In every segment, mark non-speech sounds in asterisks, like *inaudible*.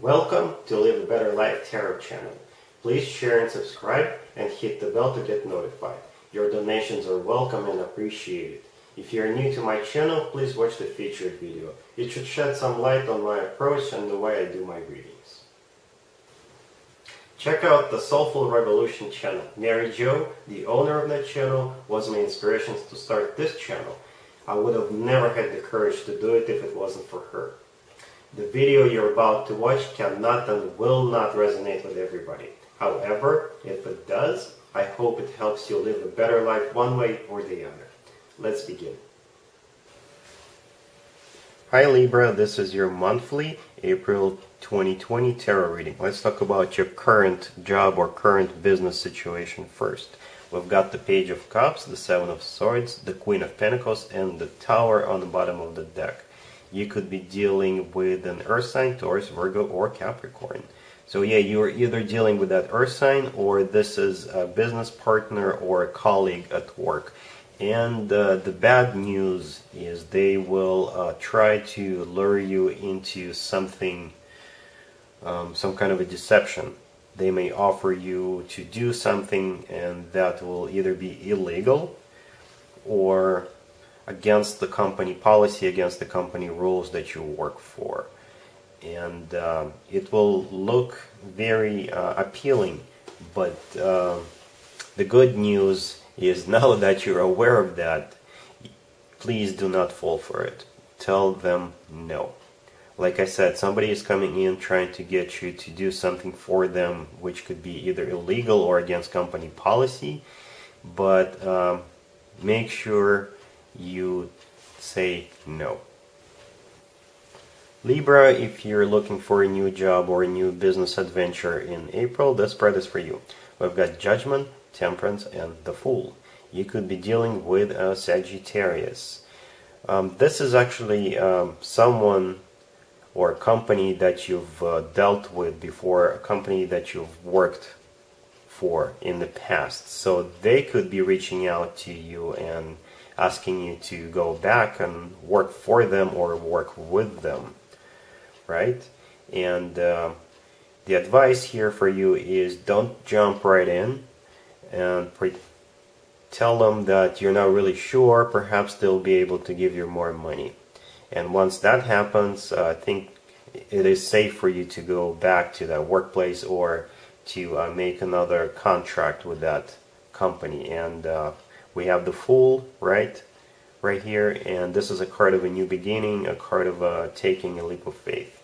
Welcome to Live a Better Life Tarot channel. Please share and subscribe and hit the bell to get notified. Your donations are welcome and appreciated. If you are new to my channel, please watch the featured video. It should shed some light on my approach and the way I do my readings. Check out the Soulful Revolution channel. Mary Jo, the owner of that channel, was my inspiration to start this channel. I would have never had the courage to do it if it wasn't for her. The video you're about to watch cannot and will not resonate with everybody. However, if it does, I hope it helps you live a better life one way or the other. Let's begin. Hi Libra, this is your monthly April 2020 tarot reading. Let's talk about your current job or current business situation first. We've got the Page of Cups, the Seven of Swords, the Queen of Pentacles, and the Tower on the bottom of the deck you could be dealing with an earth sign, Taurus, Virgo, or Capricorn. So yeah, you're either dealing with that earth sign or this is a business partner or a colleague at work. And uh, the bad news is they will uh, try to lure you into something, um, some kind of a deception. They may offer you to do something and that will either be illegal or against the company policy, against the company rules that you work for. And uh, it will look very uh, appealing, but uh, the good news is *laughs* now that you're aware of that, please do not fall for it. Tell them no. Like I said, somebody is coming in trying to get you to do something for them, which could be either illegal or against company policy. But um, make sure you say no. Libra, if you're looking for a new job or a new business adventure in April, this spread is for you. We've got Judgment, Temperance, and the Fool. You could be dealing with a Sagittarius. Um, this is actually um, someone or a company that you've uh, dealt with before, a company that you've worked for in the past. So they could be reaching out to you and asking you to go back and work for them or work with them, right? And uh, the advice here for you is don't jump right in and tell them that you're not really sure. Perhaps they'll be able to give you more money. And once that happens, uh, I think it is safe for you to go back to that workplace or to uh, make another contract with that company. And uh, we have the Fool, right? Right here, and this is a card of a new beginning, a card of uh, taking a leap of faith.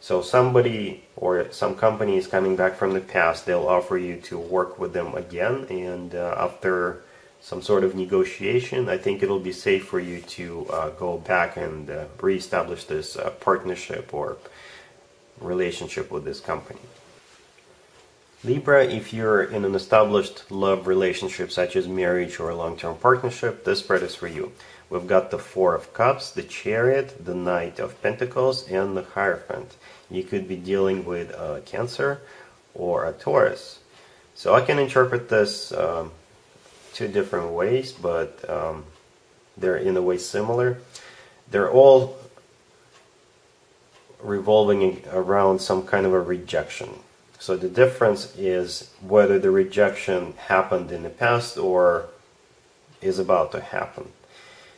So somebody or some company is coming back from the past, they'll offer you to work with them again, and uh, after some sort of negotiation, I think it'll be safe for you to uh, go back and uh, reestablish this uh, partnership or relationship with this company. Libra, if you're in an established love relationship such as marriage or a long-term partnership, this spread is for you. We've got the Four of Cups, the Chariot, the Knight of Pentacles, and the Hierophant. You could be dealing with a Cancer or a Taurus. So I can interpret this um, two different ways, but um, they're in a way similar. They're all revolving around some kind of a rejection so the difference is whether the rejection happened in the past or is about to happen.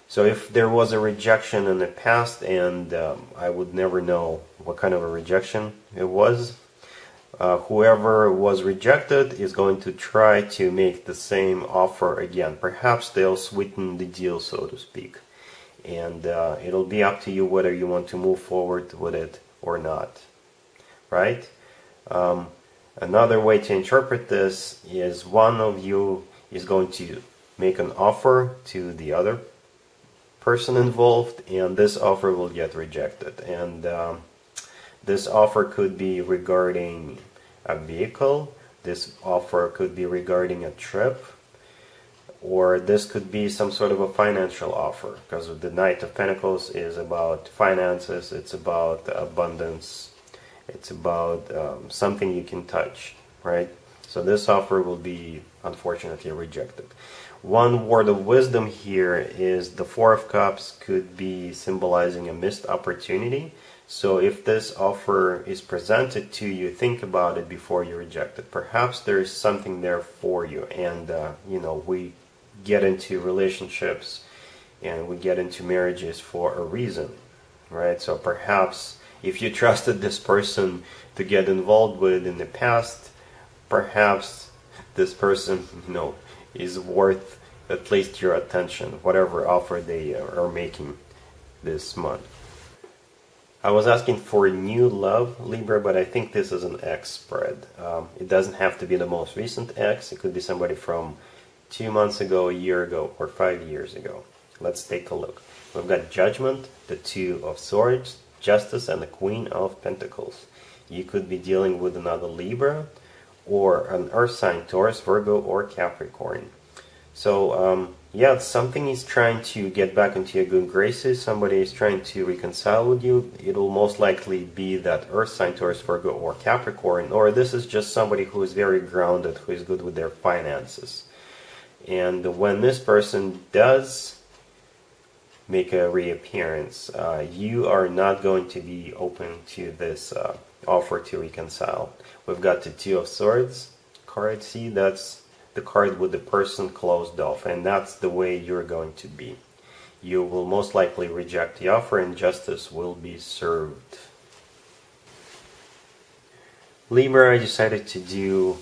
So if there was a rejection in the past and um, I would never know what kind of a rejection it was, uh, whoever was rejected is going to try to make the same offer again. Perhaps they'll sweeten the deal, so to speak. And uh, it'll be up to you whether you want to move forward with it or not. Right? Um, another way to interpret this is one of you is going to make an offer to the other person involved and this offer will get rejected. And um, this offer could be regarding a vehicle this offer could be regarding a trip or this could be some sort of a financial offer because the Knight of Pentacles is about finances, it's about abundance, it's about um, something you can touch, right? So this offer will be unfortunately rejected. One word of wisdom here is the Four of Cups could be symbolizing a missed opportunity. So if this offer is presented to you, think about it before you reject it. Perhaps there's something there for you, and uh, you know we get into relationships and we get into marriages for a reason, right? So perhaps if you trusted this person to get involved with in the past, perhaps this person, you know, is worth at least your attention, whatever offer they are making this month. I was asking for new love, Libra, but I think this is an ex spread. Um, it doesn't have to be the most recent ex. It could be somebody from two months ago, a year ago, or five years ago. Let's take a look. We've got Judgment, the Two of Swords, Justice, and the Queen of Pentacles. You could be dealing with another Libra, or an Earth sign, Taurus, Virgo, or Capricorn. So, um, yeah, something is trying to get back into your good graces. Somebody is trying to reconcile with you. It'll most likely be that Earth sign, Taurus, Virgo, or Capricorn. Or this is just somebody who is very grounded, who is good with their finances. And when this person does make a reappearance, uh, you are not going to be open to this uh, offer to reconcile. We've got the Two of Swords card. See, that's the card with the person closed off and that's the way you're going to be. You will most likely reject the offer and justice will be served. Libra, I decided to do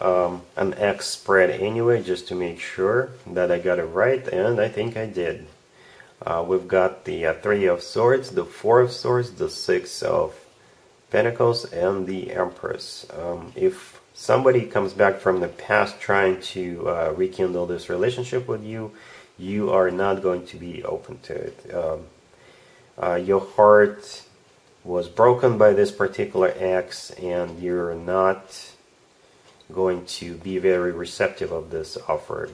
um, an ex spread anyway just to make sure that I got it right and I think I did. Uh, we've got the uh, Three of Swords, the Four of Swords, the Six of Pentacles, and the Empress. Um, if somebody comes back from the past trying to uh, rekindle this relationship with you, you are not going to be open to it. Um, uh, your heart was broken by this particular ex, and you're not going to be very receptive of this offer.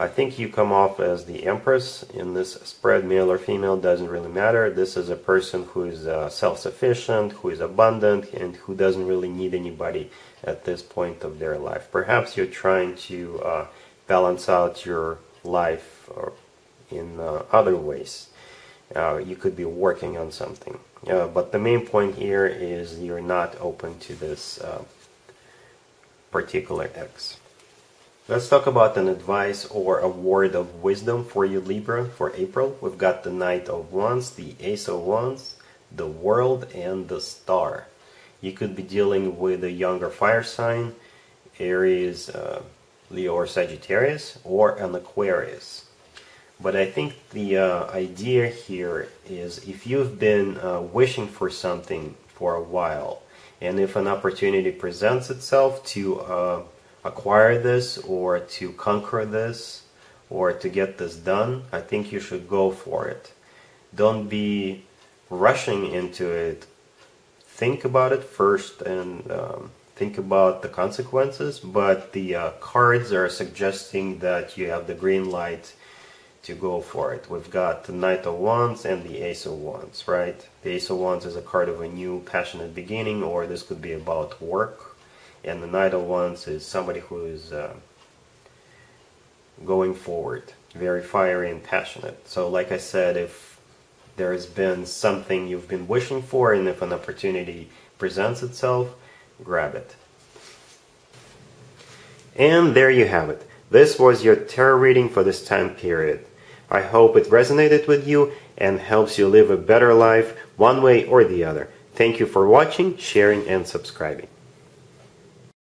I think you come off as the Empress in this spread, male or female, doesn't really matter. This is a person who is uh, self-sufficient, who is abundant, and who doesn't really need anybody at this point of their life. Perhaps you're trying to uh, balance out your life in uh, other ways. Uh, you could be working on something. Uh, but the main point here is you're not open to this uh, particular ex. Let's talk about an advice or a word of wisdom for you Libra for April. We've got the Knight of Wands, the Ace of Wands, the World, and the Star. You could be dealing with a younger fire sign, Aries, uh, Leo, or Sagittarius, or an Aquarius. But I think the uh, idea here is if you've been uh, wishing for something for a while, and if an opportunity presents itself to uh, acquire this or to conquer this or to get this done, I think you should go for it. Don't be rushing into it. Think about it first and um, think about the consequences, but the uh, cards are suggesting that you have the green light to go for it. We've got the Knight of Wands and the Ace of Wands, right? The Ace of Wands is a card of a new passionate beginning, or this could be about work and the Knight of Wands is somebody who is uh, going forward, very fiery and passionate. So like I said, if there has been something you've been wishing for and if an opportunity presents itself, grab it. And there you have it. This was your tarot reading for this time period. I hope it resonated with you and helps you live a better life one way or the other. Thank you for watching, sharing, and subscribing.